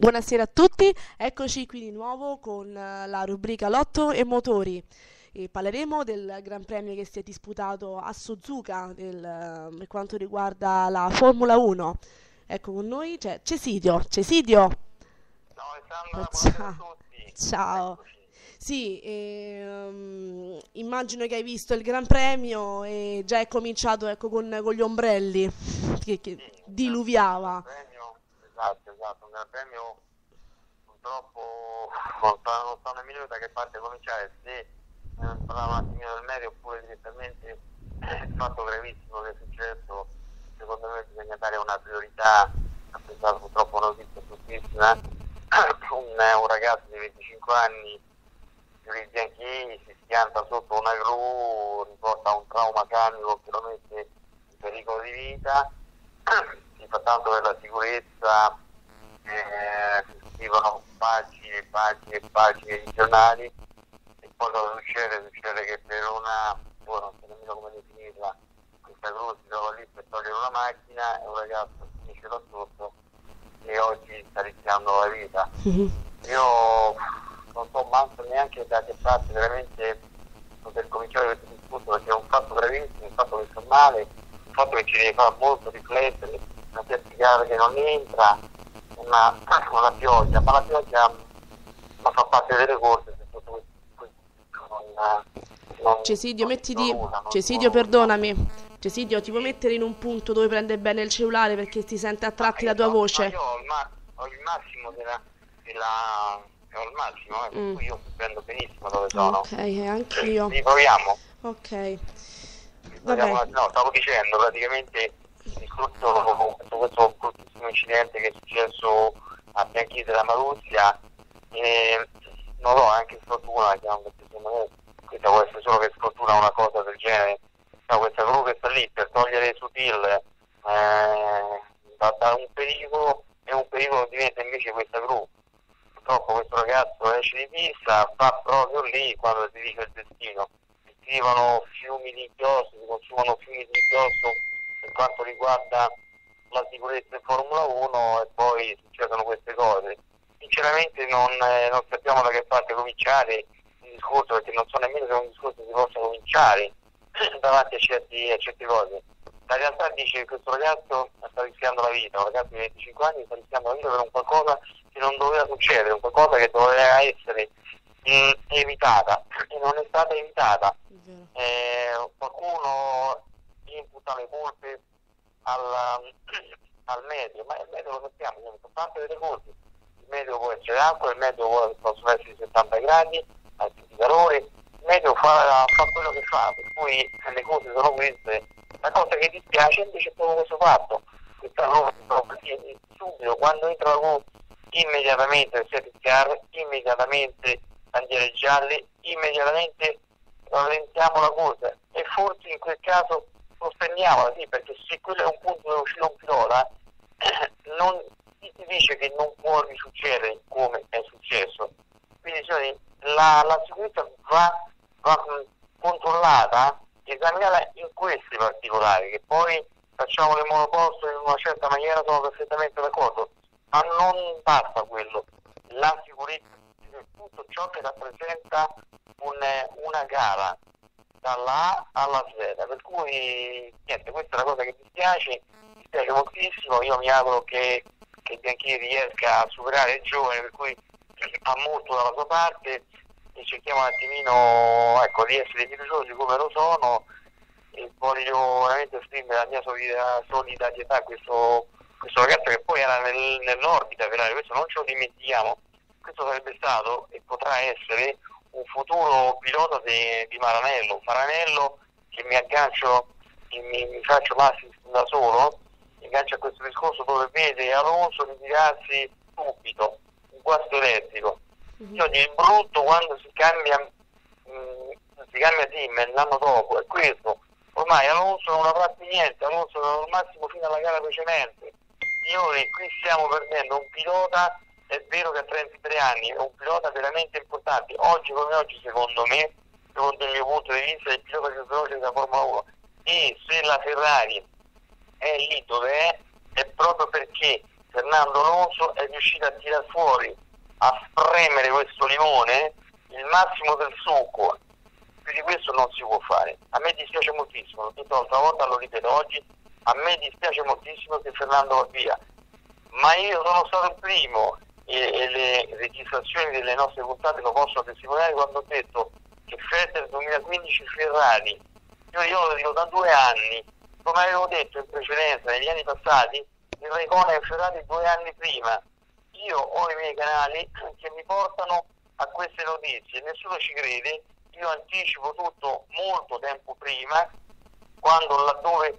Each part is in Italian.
Buonasera a tutti, eccoci qui di nuovo con eh, la rubrica Lotto e Motori. E parleremo del Gran Premio che si è disputato a Suzuka del, eh, per quanto riguarda la Formula 1. Ecco con noi c'è Cesidio. Cesidio. Ciao Alessandra, Ciao. buonasera a tutti. Ciao. Eccoci. Sì, ehm, immagino che hai visto il Gran Premio e già è cominciato ecco, con, con gli ombrelli che, che diluviava. Esatto, esatto, un gran premio. Purtroppo non non sta nemmeno da che parte cominciare, se eh, parlavo un attimino del medio oppure direttamente il fatto gravissimo che è successo, secondo me bisogna dare una priorità, a questa purtroppo una notizia bruttissima, un, un ragazzo di 25 anni Giulio Bianchi si schianta sotto una gru, riporta un trauma cranico che lo mette in pericolo di vita, si fa tanto per la sicurezza, eh, scrivono pagine e pagine e pagine di giornali e poi cosa succede? Succede che per una, boh, non so nemmeno come definirla, questa gru si trova lì per togliere una macchina e un ragazzo finisce da sotto e oggi sta rischiando la vita. Io non so manco neanche da che parte veramente poter cominciare questo discorso perché è un fatto gravissimo, un fatto che fa male, un fatto che ci deve fare molto riflettere, una certificata che non entra, una, una pioggia, ma la pioggia ma fa parte delle corse se sotto questo questo non, non, Cesidio, non mettiti. non Cesidio, si nulla. perdonami. Cesidio, ti puoi mettere in un punto dove prende bene il cellulare perché ti sente a tratti la tua Ma io- voce? io ho il, ma- ho il massimo della, della ho il massimo, eh, Mm. io prendo benissimo dove sono. Ok, e anch'io. Riproviamo. Ok. Vabbè. No, stavo dicendo praticamente il discorso questo, bruttissimo incidente che è successo a Bianchi della Maruzia e non so, anche sfortuna, questa può essere solo che sfortuna una cosa del genere. No, questa gru che sta lì per togliere su Till eh, da, da un pericolo e un pericolo diventa invece questa gru. Purtroppo questo ragazzo esce di pista, va proprio lì quando si dice il destino si scrivono fiumi di inchiostro, si consumano fiumi di inchiostro per quanto riguarda la sicurezza in Formula 1 e poi succedono queste cose. Sinceramente non, eh, non sappiamo da che parte cominciare il discorso perché non so nemmeno se un discorso si possa cominciare davanti a, certi- a certe cose. La realtà dice che questo ragazzo sta rischiando la vita, un ragazzo di 25 anni sta rischiando la vita per un qualcosa che non doveva succedere, un qualcosa che doveva essere mm, evitata e non è stata evitata eh, qualcuno imputa le colpe al, al medio, ma il medio lo sappiamo, sono parte delle colpe. Il medio può essere acqua, il medio può, possono essere 70 gradi, anzi di calore, il medio fa, fa quello che fa, per cui le cose sono queste. La cosa che dispiace invece è proprio questo fatto, questa cosa che subito quando entra la gol immediatamente safety car, immediatamente bandiere gialle, immediatamente rallentiamo la cosa e forse in quel caso sosteniamola, sì, perché se quello è un punto dove uscire un pilota, non si dice che non può risuccedere come è successo. Quindi signori, la, la sicurezza va, va mh, controllata, esaminata in questi particolari, che poi facciamo le monoposto in una certa maniera, sono perfettamente d'accordo, ma non basta quello, la sicurezza è tutto ciò che rappresenta un- una gara dalla A alla Z, per cui niente, questa è una cosa che mi dispiace, mi piace moltissimo, io mi auguro che, che Bianchini riesca a superare il giovane, per cui ha molto dalla sua parte. E cerchiamo un attimino ecco, di essere fiduciosi come lo sono. E voglio veramente esprimere la mia solida- solidarietà a questo, questo ragazzo che poi era nel- nell'orbita, questo non ce lo dimentichiamo, questo sarebbe stato e potrà essere un futuro pilota di, di Maranello, Maranello che mi aggancio, che mi, mi faccio passi da solo, mi aggancio a questo discorso dove vede Alonso ritirarsi subito, un guasto elettrico. Io il brutto quando si cambia, mh, si cambia team l'anno dopo è questo, ormai Alonso non avrà più niente, Alonso al massimo fino alla gara precedente. Signori, qui stiamo perdendo un pilota è vero che ha 33 anni, è un pilota veramente importante. Oggi come oggi, secondo me, secondo il mio punto di vista, è il pilota più veloce della Formula 1. E se la Ferrari è lì dove è, è proprio perché Fernando Alonso è riuscito a tirar fuori, a spremere questo limone il massimo del succo. Più di questo non si può fare. A me dispiace moltissimo, l'ho detto l'altra volta, lo ripeto oggi, a me dispiace moltissimo che Fernando va via. Ma io sono stato il primo e, e le registrazioni delle nostre puntate lo possono testimoniare quando ho detto che Vettel 2015 Ferrari, io, io lo dico da due anni, come avevo detto in precedenza, negli anni passati, il Raikkonen è Ferrari due anni prima. Io ho i miei canali che mi portano a queste notizie, nessuno ci crede, io anticipo tutto molto tempo prima, quando laddove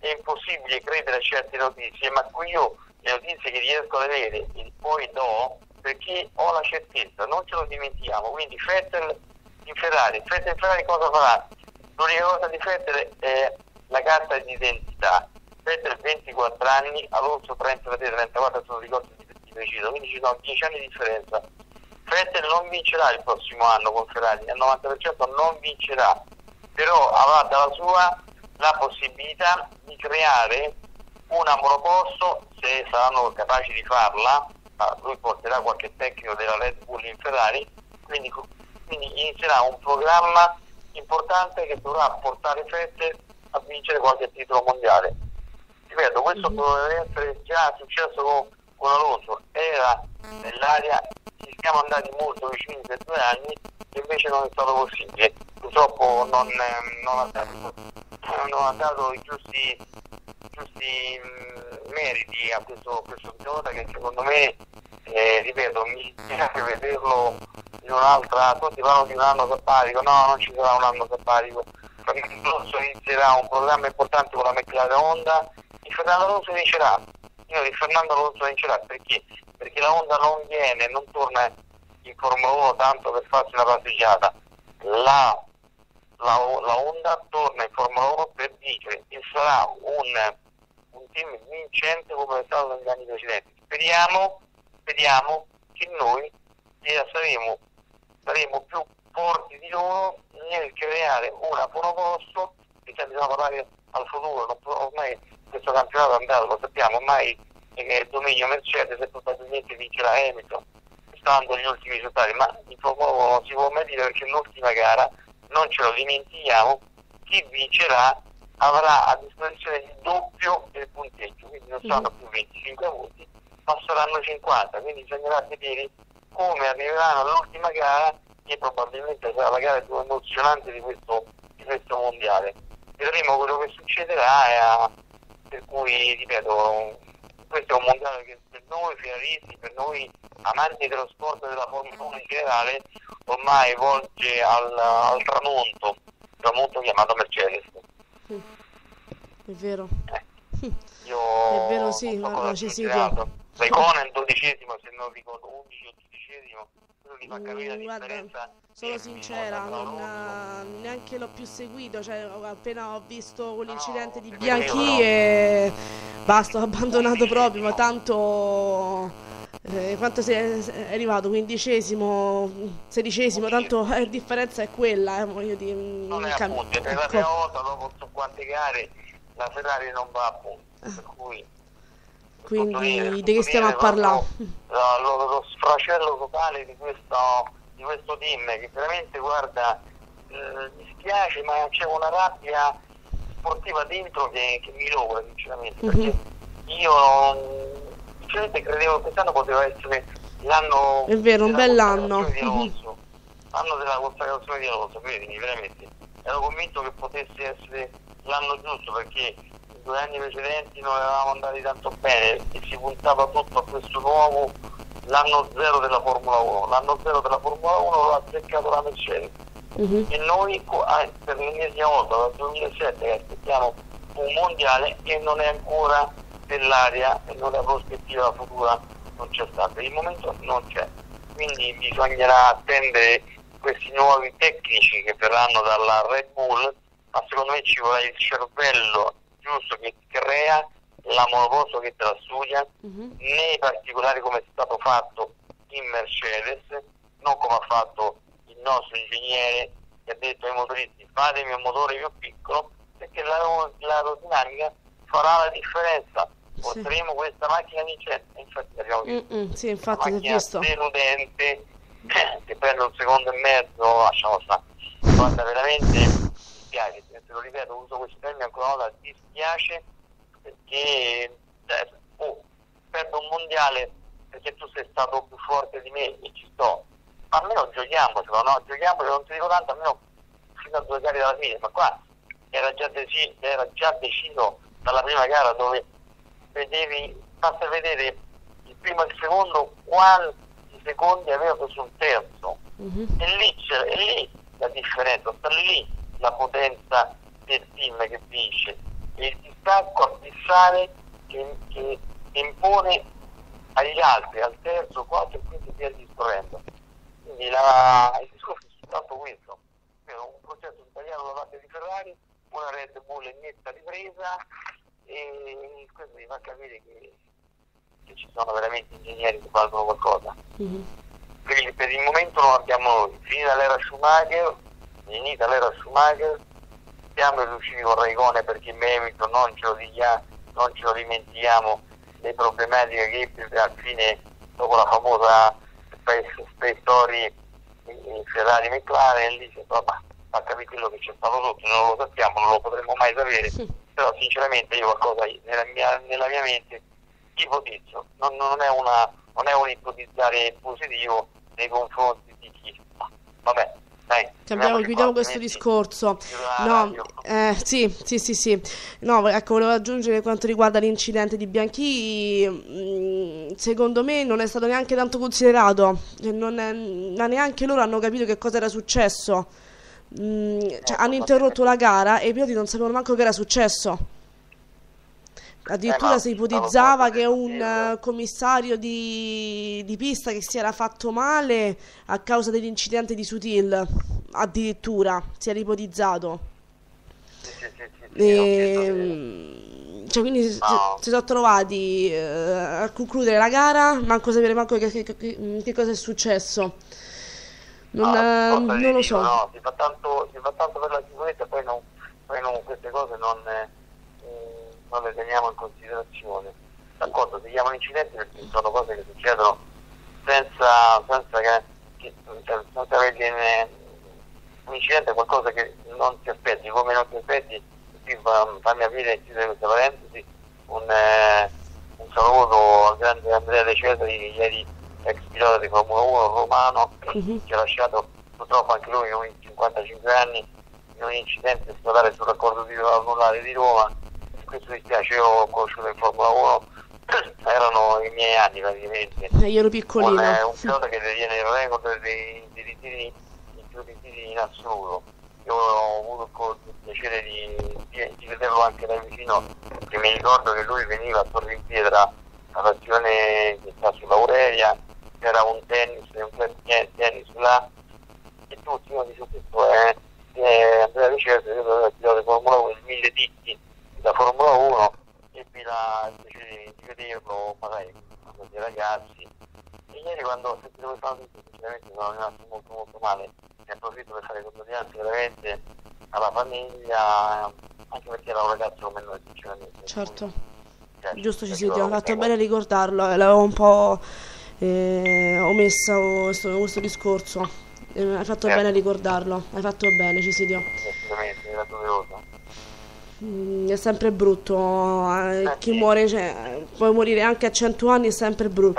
è impossibile credere a certe notizie, ma qui io le notizie che riesco ad avere e poi do perché ho la certezza, non ce lo dimentichiamo, quindi Fettel in Ferrari, Fettel in Ferrari cosa farà? L'unica cosa di Fettel è la carta di identità, Fettel 24 anni, Alonso 33-34 sono ricordi di, di preciso, quindi ci sono 10 anni di differenza. Fettel non vincerà il prossimo anno con Ferrari, al 90% non vincerà, però avrà dalla sua la possibilità di creare una monoposto, se saranno capaci di farla, lui porterà qualche tecnico della Red Bull in Ferrari, quindi, quindi inizierà un programma importante che dovrà portare Vettel a vincere qualche titolo mondiale. Ripeto, questo mm-hmm. potrebbe essere già successo con, con Alonso, era nell'area, ci siamo andati molto vicini per due anni invece non è stato possibile. Purtroppo non, non, ha, dato, non ha dato i giusti giusti mh, meriti a questo, questo pilota che secondo me, eh, ripeto, mi piace vederlo in un'altra, tutti parlano di un anno sabbatico, no, non ci sarà un anno sabbatico, Alonso inizierà un programma importante con la McLaren Honda, il Fernando Alonso vincerà, io il Fernando Alonso vincerà perché? Perché la Honda non viene, non torna in Formula 1 tanto per farsi una passeggiata, la, la, la Honda torna in Formula 1 per vincere. E sarà un team vincente come è stato negli anni precedenti. Speriamo, speriamo che noi saremo, saremo più forti di loro nel creare una monoposto già bisogna parlare al futuro, ormai questo campionato è andato, lo sappiamo, ormai il dominio Mercedes e probabilmente vincerà Hamilton, stando gli ultimi risultati, ma in Formula 1 non si può mai dire perché l'ultima gara, non ce lo dimentichiamo, chi vincerà avrà a disposizione il doppio del punteggio, quindi non saranno più 25 voti, ma saranno 50, quindi bisognerà vedere come arriveranno all'ultima gara, che probabilmente sarà la gara più emozionante di questo, di questo mondiale. Vedremo quello che succederà, eh, per cui, ripeto, questo è un mondiale che per noi ferraristi, per noi amanti dello sport e della Formula 1 in generale, ormai volge al, al tramonto, tramonto chiamato Mercedes. È vero. Eh, io è vero, sì, guarda, ci si Raikkonen dodicesimo, se non ricordo, 11 o dodicesimo, quello mi fa capire la mm, guarda, differenza. Sono sincera, non, neanche l'ho più seguito, cioè appena ho visto quell'incidente no, di Bianchi e basta, ho abbandonato proprio, ma tanto... Eh, quanto sei, è arrivato? Quindicesimo, sedicesimo, tanto la eh, differenza è quella, eh, voglio dire. Mm, non è cam- appunto, per la prima volta dopo so quante gare la Ferrari non va a punti, per cui quindi di che stiamo a parlare? Lo, lo, sfracello totale di questo, di questo team che veramente guarda eh, mi spiace ma c'è una rabbia sportiva dentro che, che mi logora sinceramente mm-hmm. perché io sinceramente credevo che quest'anno poteva essere l'anno è vero un bell'anno l'anno della consacrazione di Alonso credimi veramente. Ero convinto che potesse essere l'anno giusto perché i due anni precedenti non eravamo andati tanto bene e si puntava tutto a questo nuovo l'anno zero della Formula 1 l'anno zero della Formula 1 l'ha azzeccato la Mercedes. Uh-huh. e noi ah, per l'ennesima volta dal 2007 che aspettiamo un mondiale e non è ancora nell'aria e è prospettiva futura non c'è stata per il momento non c'è quindi bisognerà attendere questi nuovi tecnici che verranno dalla Red Bull ma secondo me ci vuole il cervello giusto che crea la monoposto che te la studia, uh-huh. nei particolari come è stato fatto in Mercedes, non come ha fatto il nostro ingegnere che ha detto ai motoristi fatemi un motore più piccolo perché l'aerodinamica farà la differenza porteremo questa macchina vincente, infatti l'abbiamo visto, Mm, mm, sì, una infatti macchina visto. deludente, che prende un secondo e mezzo, lasciamo stare. Guarda, veramente mi dispiace, te lo ripeto, uso questo termine ancora una volta, dispiace perché cioè, oh, perdo un mondiale perché tu sei stato più forte di me e ci sto. Ma almeno giochiamocelo, no? Giochiamocelo, non ti dico tanto, almeno fino a due gare dalla fine, ma qua era già, deci- era già deciso dalla prima gara dove vedevi, basta vedere il primo e il secondo quanti secondi aveva sul terzo. Mhm. E lì, e lì la differenza, sta lì la potenza del team che vince, il distacco abissale che, che impone agli altri, al terzo, quarto e quinto via discorrendo. Quindi la, il discorso è soltanto questo, un processo sbagliato da parte di Ferrari, una Red Bull in netta ripresa e questo mi fa capire che, che ci sono veramente ingegneri che valgono qualcosa Mhm. quindi per il momento non abbiamo noi. Finita l'era Schumacher, finita l'era Schumacher, siamo riusciti con Raikkonen perché Hamilton non ce lo dichiamo, non ce lo dimentichiamo le problematiche che ebbe alla fine dopo la famosa space, story in Ferrari McLaren lì insomma fa capire quello che c'è stato sotto, non lo sappiamo, non lo potremo mai sapere, Sì. però sinceramente io qualcosa nella mia, nella mia mente ipotizzo, non, non è una non è un ipotizzare positivo nei confronti di chi vabbè dai Cambiamo, chiudiamoci chiudiamo questo discorso. No, eh, sì, sì, sì, sì. No, ecco, volevo aggiungere quanto riguarda l'incidente di Bianchi, mm, secondo me non è stato neanche tanto considerato, Cioè, non è- ma neanche loro hanno capito che cosa era successo. Mm, cioè, hanno interrotto la gara e i piloti non sapevano manco che era successo. Addirittura Eh, si ipotizzava che un eh, commissario di, di pista che si era fatto male a causa dell'incidente di Sutil, addirittura si era ipotizzato. sì, sì, sì, che- E, cioè, quindi si, No. si sono trovati eh, a concludere la gara, manco sapere manco che, che- che- che cosa è successo. Non, No, eh, cosa non lo so. no, si, fa tanto, si fa tanto per la sicurezza poi, non, poi non- queste cose non, eh, non le teniamo in considerazione d'accordo si chiamano incidenti perché sono cose che succedono senza, senza che, che cioè, senza avergliene un incidente è qualcosa che non ti aspetti come non ti aspetti qui fa- fammi aprire e chiudere questa parentesi un, eh, un saluto al grande Andrea De Cesari che ieri ex pilota di Formula 1 romano Mhm. ci ha lasciato purtroppo anche lui in 55 anni in un incidente stradale sul raccordo di anulare di Roma questo mi dispiace io ho conosciuto in Formula 1 erano i miei anni praticamente Eh, io ero piccolino. eh, un pilota che detiene il record dei, dei ritiri più ritiri in assoluto io ho avuto il piacere di, di- di vederlo anche da vicino perché mi ricordo che lui veniva a Torre in Pietra la stazione che sta sull'Aurelia c'era un tennis un tennis là e tutti uno dice questo è, è Andrea Vicenza io sono il pilota di Formula 1 il mille titti da Formula 1 ebbi la piacere di vederlo magari con dei ragazzi. E ieri quando ho sentito questa notizia sinceramente sono rimasto molto molto male. Ne approfitto per fare condoglianze veramente alla famiglia anche perché era un ragazzo come noi sinceramente. Certo. Cioè, Giusto ci si loro ha fatto bene ricordarlo, eh, l'avevo un po' eh, omessa questo, questo discorso. Eh, hai fatto Certo. bene a ricordarlo, hai fatto bene Cisidio. assolutamente era doveroso Mm, è sempre brutto, eh, Eh, chi sì. muore, cioè, puoi morire anche a 100 anni, è sempre brutto.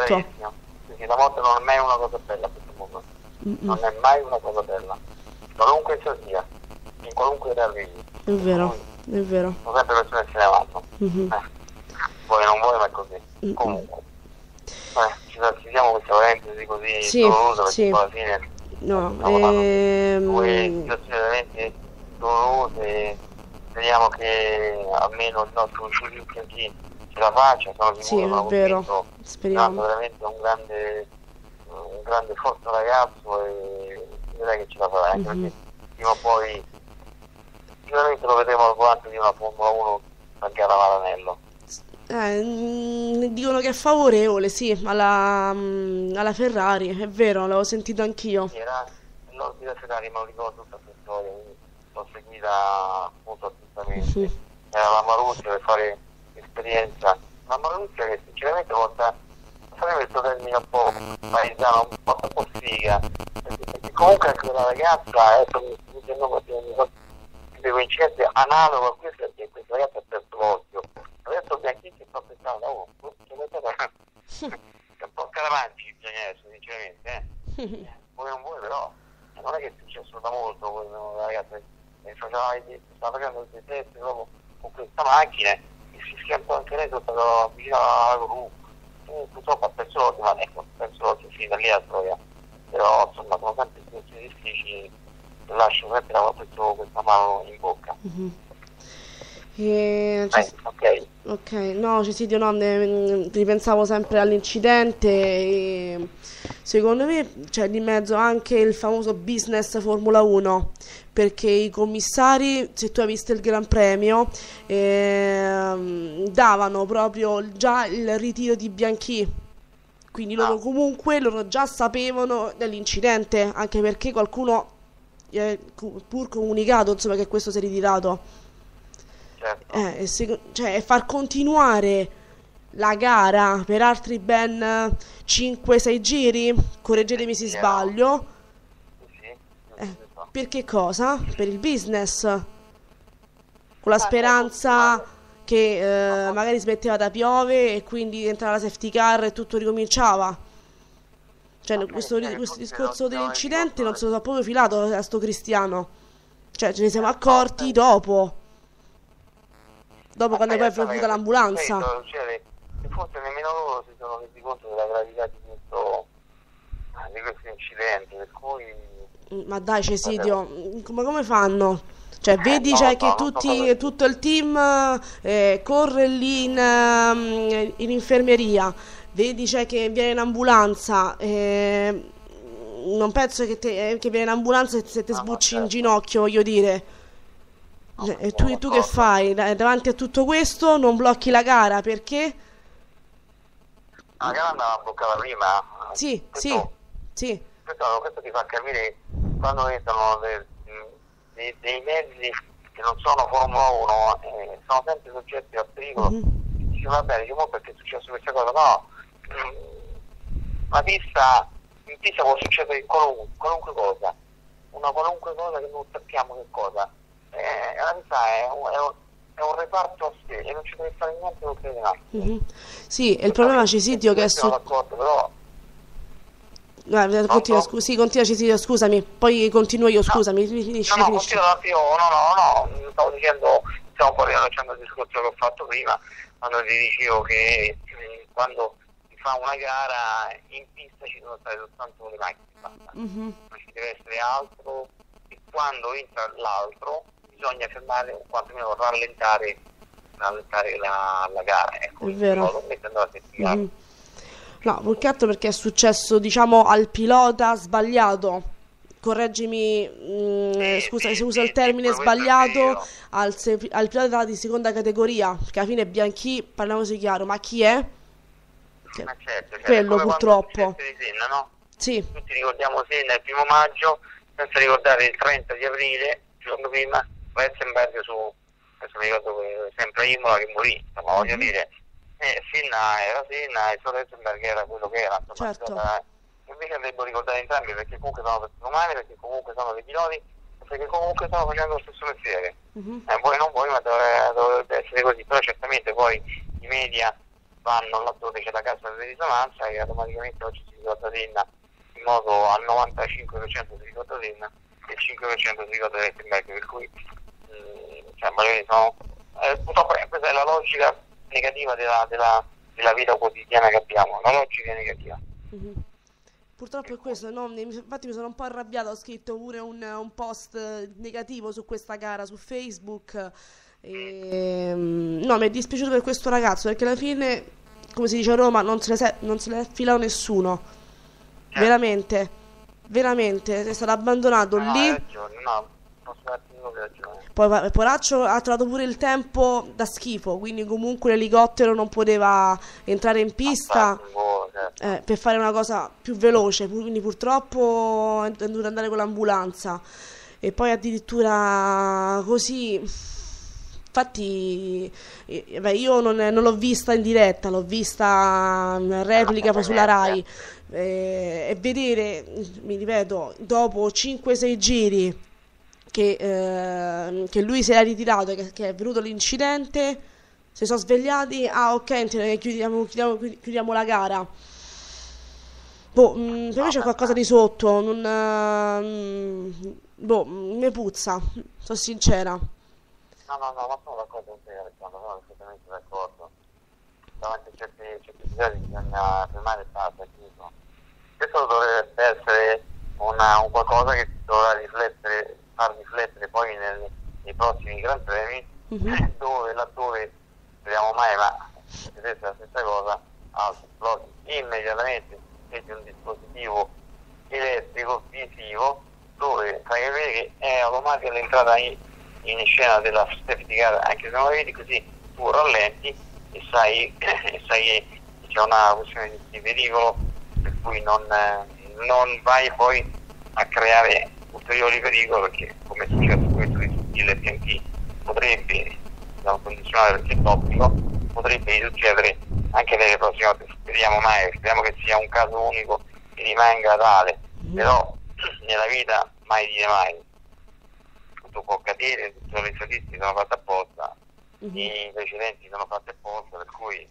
perché la morte non è mai una cosa bella a questo mondo Mm-mm, non è mai una cosa bella qualunque esso sia in qualunque età arrivi È vero, è vero. sono sempre persone che se ne vanno Mhm. eh, vuoi non vuoi ma è così comunque eh, trasferiamo questa parentesi così Sì, dolorosa perché sì. poi alla fine No, di due ehm, situazioni veramente dolorose speriamo che almeno il nostro Giulio Bianchi ce la faccia sono sì, sicuro sono è vero, convinto speriamo. Veramente un grande, un grande forte ragazzo e direi che ce la farà, anche Mhm. perché prima o poi sicuramente lo vedremo al volante di una Formula 1 a gara Maranello. Eh, mm, dicono che è favorevole, sì, alla, mm, alla Ferrari, è vero, l'avevo sentito anch'io. Era nell'orbita Ferrari, ma lo ricordo tutta questa storia, l'ho seguita molto attentamente. Mhm. Era la Marussia per fare esperienza una malizia che sinceramente porta sai questo termine un po' paesano, un po' un po' sfiga perché comunque anche una ragazza ecco mi il nome di coincidenze analogo a questo perché questa ragazza ha perso l'occhio adesso Bianchini sta pensando oh, è un po' caravanti bisogna essere sinceramente eh. vuoi non vuoi però non è che è successo da molto la ragazza faceva, stava facendo dei test proprio con questa macchina e si schiantò anche lei sotto vicino alla gru purtroppo ha perso l'occhio ma ecco perso l'occhio fin da lì a storia però insomma sono sempre situazioni difficili lascio sempre questo, questa mano in bocca Mhm. E, Eh, ci- ok ok, no, Cesidio, no, ne- ripensavo sempre all'incidente e secondo me c'è di mezzo anche il famoso business Formula 1, perché i commissari, se tu hai visto il Gran Premio, ehm, davano proprio già il ritiro di Bianchi. Quindi loro Ah. comunque loro già sapevano dell'incidente, anche perché qualcuno cu- pur comunicato insomma, che questo si è ritirato. Certo Eh, e seco- cioè, far continuare la gara per altri ben 5-6 giri, correggetemi se Sì, no. sbaglio, sì, eh, per che cosa? Per il business, con la Ah, speranza che eh, magari smetteva da piove e quindi entrava la safety car e tutto ricominciava. Cioè, questo, questo discorso dell'incidente non se lo so proprio filato a sto Cristiano. Cioè, ce ne siamo Eh, accorti dopo. Dopo Ma quando poi è venuta l'ambulanza. che forse nemmeno loro si sono resi conto della gravità di questo, di questo incidente, per cui Mm, Ma dai, Cesidio, mm, ma come fanno? Cioè, vedi no, cioè, no, che tutti- so tutto il team eh, corre lì in, ehm, in infermeria, vedi cioè, che viene in ambulanza. eh, non penso che, te- eh, che viene in ambulanza e se ti no, sbucci in certo. ginocchio, voglio dire. Cioè, e sono tu, tu che fai? Da- davanti a tutto questo non blocchi la gara perché? la gara andava bloccata prima. Sì, sì, questo, sì. questo, questo ti fa capire quando entrano de- dei, dei mezzi che non sono Formula 1 eh, sono sempre soggetti al pericolo. Mhm. Dice va bene, dice, "Mo perché è successo questa cosa? No, mm, la pista, in pista può succedere qualunque, qualunque cosa, una qualunque cosa che non sappiamo che cosa. Eh, la pista è un, è un, è un reparto a sé e non ci deve fare niente crede altro. Mhm. Sì, e il problema Cesidio che è su... Sono d'accordo, però Guarda, continua, Pronto? scu- sì, continua Cesidio, scusami, poi continuo io, scusami, finisci, No, no, finisci. continua da più, no, no, no, stavo dicendo, stiamo un po' riallacciando il discorso che ho fatto prima, quando ti dicevo che eh, quando si fa una gara in pista ci devono stare soltanto le macchine, basta. Mhm. non ci deve essere altro e quando entra l'altro bisogna fermare o quantomeno rallentare, rallentare la, la gara, ecco, È vero. modo mettendo la. Mhm. No, più che altro perché è successo, diciamo, al pilota sbagliato. Correggimi, mm, Sì, scusa sì, se uso sì, il termine sbagliato, al, se- al pilota di seconda categoria, perché alla fine Bianchi, parliamoci chiaro, ma chi è? Che- Ma certo, cioè, quello, purtroppo. Senna, no? Sì, Tutti ricordiamo Senna il primo maggio, senza ricordare il 30 di aprile, il giorno prima, Wetzenberg su, adesso mi ricordo sempre Imola che morì, insomma voglio Mhm. dire, eh, Senna era Senna e solo Wetzenberg era quello che era, insomma, Certo. bisogna- invece andrebbero ricordare entrambi perché comunque sono persone umane, perché comunque sono dei piloti, perché comunque stanno facendo lo stesso mestiere. mhm, Eh, voi non voi, ma dovrebbe, dovrebbe essere così, però certamente poi i media vanno laddove c'è la cassa di risonanza e automaticamente oggi si ricorda Senna in modo al 95% si ricorda Senna e il 5% si ricorda Wettenberg, per cui cioè, magari sono, eh, purtroppo eh, questa è la logica negativa della, della, della vita quotidiana che abbiamo, la logica negativa. mhm. Purtroppo è questo, no? Infatti mi sono un po' arrabbiata, ho scritto pure un, un post eh, negativo su questa gara su Facebook. E, mm, no, mi è dispiaciuto per questo ragazzo perché alla fine, come si dice a Roma, non se se- non se le è filato nessuno. Certo. Veramente, veramente, è stato abbandonato No, lì. ragione, no, Poi Poraccio ha trovato pure il tempo da schifo, quindi comunque l'elicottero non poteva entrare in pista. Un po', certo. eh, per fare una cosa più veloce, quindi purtroppo è dovuto andare con l'ambulanza e poi addirittura così infatti eh, beh, io non, non, l'ho vista in diretta, l'ho vista in replica poi sulla Rai eh, e vedere, mi ripeto, dopo 5-6 giri che, eh, che, lui si era ritirato, che, che è venuto l'incidente, si sono svegliati, ah ok, chiudiamo, chiudiamo, chiudiamo la gara. Boh, mh, per me c'è qualcosa di sotto, non... Uh, boh, mi puzza, sono sincera. No, no, no, ma sono d'accordo con te Alessandro, sono assolutamente d'accordo. Davanti a certi, episodi bisogna fermare il passo. Questo dovrebbe essere una, un qualcosa che dovrà riflettere, far riflettere poi nel, nei prossimi Gran Premi, mm-hmm. dove, laddove speriamo mai, ma vedete la stessa cosa, blocchi immediatamente di un dispositivo elettrico visivo dove fai capire che è automatica l'entrata in, in scena della safety car anche se non la vedi così tu rallenti e sai, e sai che c'è una questione di, di pericolo per cui non, non, vai poi a creare ulteriori pericoli perché come è successo di l'FNT potrebbe da un condizionale perché è topico potrebbe succedere anche nelle prossime volte speriamo mai speriamo che sia un caso unico che rimanga tale mm. però nella vita mai dire mai tutto può cadere tutte le statistiche sono fatte apposta mm-hmm. i precedenti sono fatti apposta per cui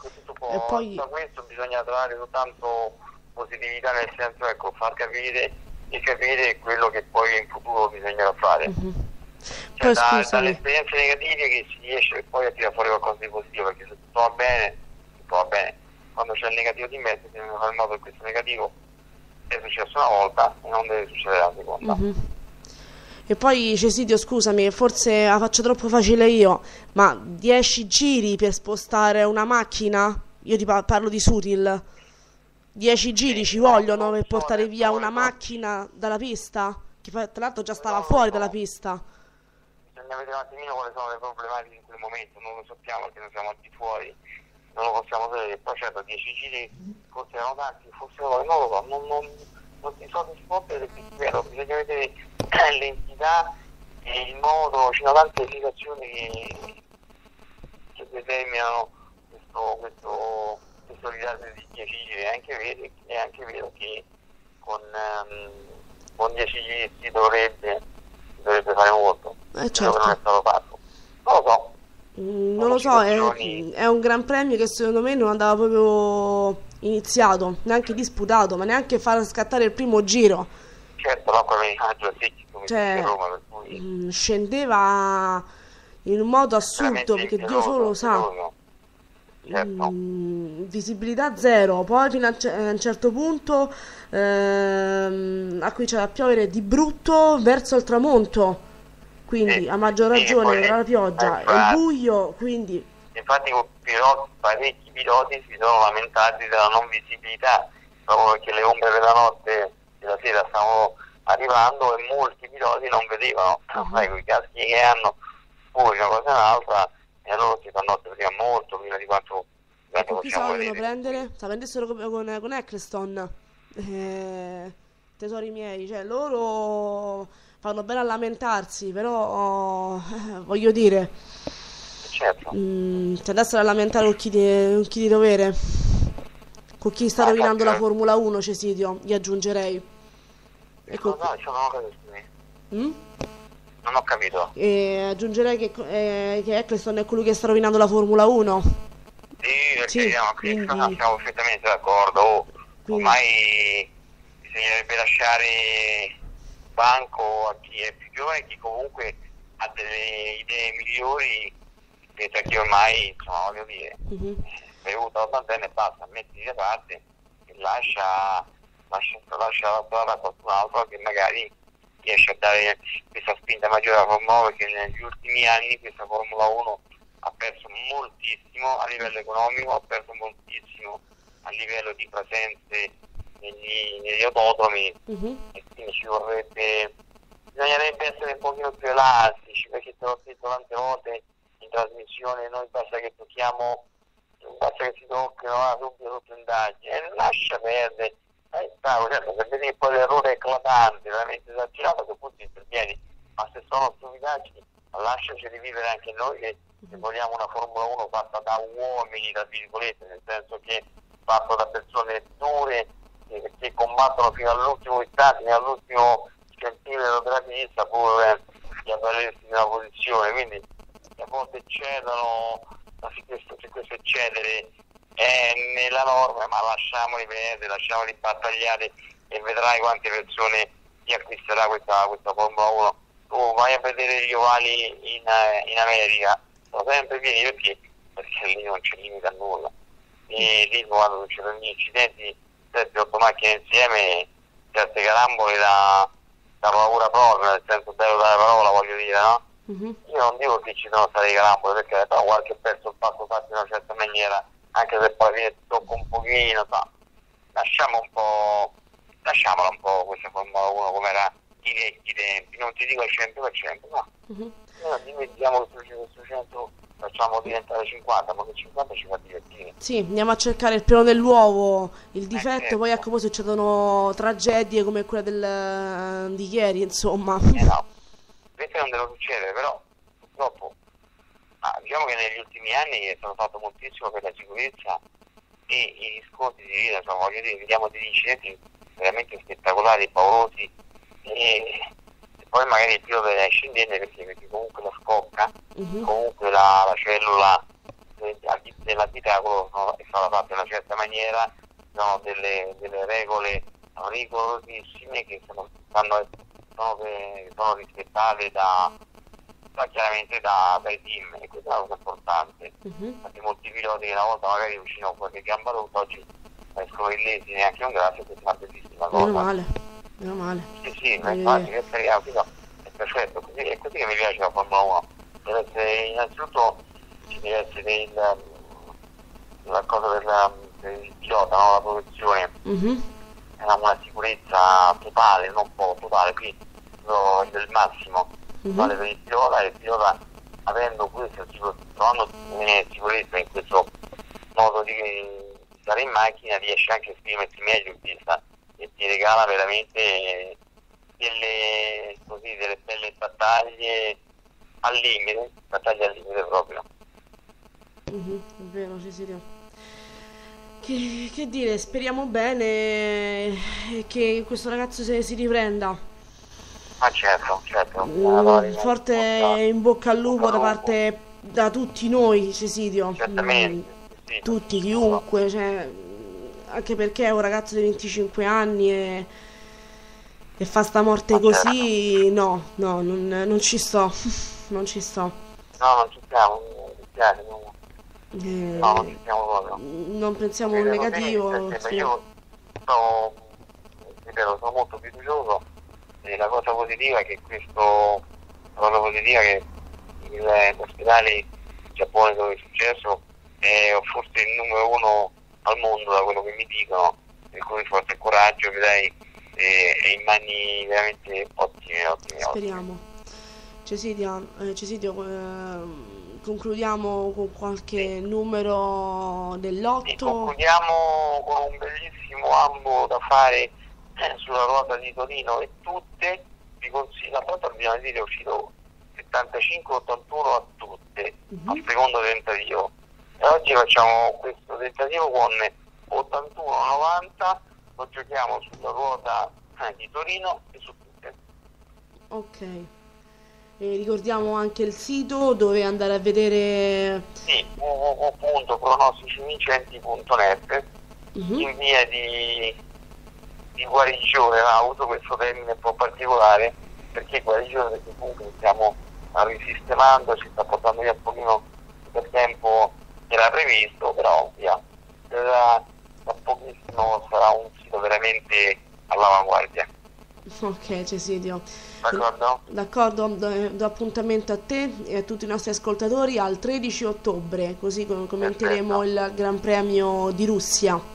tutto può, poi... da questo bisogna trovare soltanto positività nel senso ecco far capire e capire quello che poi in futuro bisognerà fare mm-hmm. cioè, da, dalle esperienze negative che si riesce poi a tirare fuori qualcosa di positivo perché se tutto va bene tutto va bene quando c'è il negativo di mezzo bisogna fare in modo che questo negativo è successo una volta e non deve succedere la seconda. Mm-hmm. E poi Cesidio, scusami, forse la faccio troppo facile io, ma 10 giri per spostare una macchina? Io ti parlo di Sutil. 10 giri ci vogliono per portare via una macchina dalla pista? Che tra l'altro già stava fuori dalla pista. Bisogna vedere un attimino quali sono le problematiche in quel momento, non lo sappiamo perché non siamo al di fuori non lo possiamo vedere, poi certo 10 giri forse erano tanti, forse no, non lo so, non, non, non si soddisfa perché vero, bisogna vedere l'entità e il modo, ci sono tante situazioni che, che determinano questo, questo, questo ritardo di 10 giri, è anche vero, è anche vero che con, um, con 10 giri si dovrebbe, si dovrebbe fare molto, eh certo. non è stato fatto. Non lo so, Mm, non lo so, è, è, un gran premio che secondo me non andava proprio iniziato, neanche disputato, ma neanche far scattare il primo giro. Certo, l'acqua veniva secchi come cioè, Roma, per cui... Mm, scendeva in un modo assurdo, perché Dio solo lo sa. Certo. Mm, visibilità zero, poi fino a, a un certo punto ehm, a cominciato a piovere di brutto verso il tramonto quindi sì, a maggior ragione sì, la pioggia e il buio, quindi... Infatti piloti, parecchi piloti si sono lamentati della non visibilità, proprio perché le ombre della notte e la sera stavano arrivando e molti piloti non vedevano, uh-huh. sai, con i caschi che hanno, poi una cosa e un'altra, e allora si fanno prima molto prima di quanto... E chi stavano prendere? Sta prendessero con, con, con Eccleston, eh, tesori miei, cioè loro fanno bene a lamentarsi, però eh, voglio dire, certo. mh, c'è da essere a lamentare con chi, di, con chi di dovere, con chi sta ah, rovinando la Formula 1, Cesidio, gli aggiungerei. Ecco. No, no, non ho capito. Mm? Non ho capito. E aggiungerei che, eh, che Eccleston è colui che sta rovinando la Formula 1. Sì, perché sì, siamo, quindi... siamo perfettamente d'accordo. Oh. Ormai bisognerebbe lasciare banco a chi è più giovane chi comunque ha delle idee migliori rispetto a chi ormai, insomma, voglio dire, uh-huh. è bevuto l'ottantenne e basta, metti da parte e lascia, lascia, lascia la strada a qualcun altro che magari riesce a dare questa spinta maggiore alla Formula 1 perché negli ultimi anni questa Formula 1 ha perso moltissimo a livello economico, ha perso moltissimo a livello di presenze negli, negli autodromi uh-huh. e quindi ci vorrebbe bisognerebbe essere un pochino più elastici perché te l'ho detto tante volte in trasmissione noi basta che tocchiamo basta che si tocchino ah, subito sotto indagine e lascia perdere bravo, certo, se vedi poi l'errore eclatante veramente esagerato a quel punto intervieni. Ma se sono stupidaggini lasciaci rivivere anche noi che, che vogliamo una Formula 1 fatta da uomini, tra virgolette, nel senso che fatta da persone dure che, che combattono fino all'ultimo istante, fino all'ultimo centimetro della pista pur eh, di avvalersi di una posizione, quindi a volte cedono, se questo, se questo eccedere è nella norma, ma lasciamoli perdere, lasciamoli battagliare e vedrai quante persone ti acquisterà questa, questa Formula 1. Tu vai a vedere gli ovali in, eh, in America, sono sempre pieni perché? Perché lì non c'è limite a nulla. E lì quando succedono gli incidenti, 7-8 macchine insieme, certe carambole da, da paura proprio, nel senso bello della parola voglio dire, no? Mhm. Io non dico che ci sono state carambole perché da qualche perso il passo fatto in una certa maniera, anche se poi alla fine tocca un pochino, sa. lasciamo un po', lasciamola un po' questa Formula 1 come era i vecchi tempi, non ti dico al 100%, no, Mhm. dimentichiamo questo, questo 100, facciamo diventare 50, ma che 50 ci fa divertire. Sì, andiamo a cercare il pelo nell'uovo, il difetto, certo. poi ecco poi succedono tragedie come quella del, di ieri, insomma. Eh no, questo non deve succedere, però diciamo che negli ultimi anni è stato fatto moltissimo per la sicurezza e i riscontri di vita, insomma, voglio dire, vediamo degli incidenti veramente spettacolari, paurosi e, e poi magari il pilota è scendente perché, perché comunque la scocca, Mhm. comunque la, la cellula de- dell'abitacolo sono- è stata fatta in una certa maniera, sono delle, delle regole rigorosissime che sono, sono, che sono rispettate da, da- chiaramente da- dai team e questa è una cosa importante. Mhm. Infatti molti piloti che una volta magari a qualche gamba rotta oggi escono illesi neanche un grazie, questa è una bellissima Meno cosa. male, meno male. Sì, sì, ma Eh. infatti che sì, no, è perfetto, così, è così che mi piace la Formula 1. Deve essere, innanzitutto ci deve essere il, la cosa del, pilota, no? la protezione, è una, una sicurezza totale, non un po' totale, qui del massimo, totale Mhm. per il pilota e il pilota avendo questo tipo, trovando sicurezza in questo modo di stare in macchina riesce anche a esprimersi meglio in pista e ti regala veramente delle, così, delle belle battaglie al limite, battaglie al limite proprio. Mhm, È vero, Cecilia. Che, che dire, speriamo bene eh, che questo ragazzo si, si riprenda. Ma certo, certo. Mm, forte in bocca al lupo da parte da tutti noi, Cesidio. Certamente. sì. tutti, chiunque, cioè, anche perché è un ragazzo di 25 anni e, e fa sta morte Ma così, no, no, non, non ci sto, non ci sto. No, non ci siamo, mi dispiace, no, Eh, no, non ci siamo proprio. non pensiamo un negativo. sì. Io sono, ripeto, sono molto fiducioso e la cosa positiva è che questo, la cosa positiva è che il- l'ospedale in Giappone dove è successo è forse il numero uno al mondo da quello che mi dicono, per cui forza e coraggio, vedrai, è, è in mani veramente ottime, ottime. Speriamo. Cesidia, eh, Cesidio, ehm, concludiamo con qualche numero Sì, dell'otto. concludiamo con un bellissimo ambo da fare eh, sulla ruota di Torino e tutte vi consiglio, la volta prima di dire è uscito 75-81 a tutte Mhm. al secondo tentativo e oggi facciamo questo tentativo con 81-90 lo giochiamo sulla ruota eh, di Torino e su tutte Ok. E ricordiamo anche il sito dove andare a vedere. sì, www.pronosticinincenti.net Mhm. in via di, di guarigione, ha avuto questo termine un po' particolare, perché guarigione perché comunque stiamo risistemando, ci sta portando via un pochino del tempo che era previsto, però via, da, da pochissimo sarà un sito veramente all'avanguardia, Ok, Cesidio. d'accordo? D'accordo, do, do appuntamento a te e a tutti i nostri ascoltatori al 13 ottobre, così com- commenteremo il Gran Premio di Russia.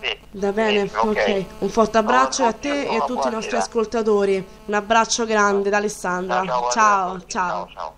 Sì, Va bene? benissimo, ok. Un forte abbraccio a tutti, te e a tutti i nostri ascoltatori. Un abbraccio grande da Alessandra. Ciao, ciao, a ciao. ciao. ciao.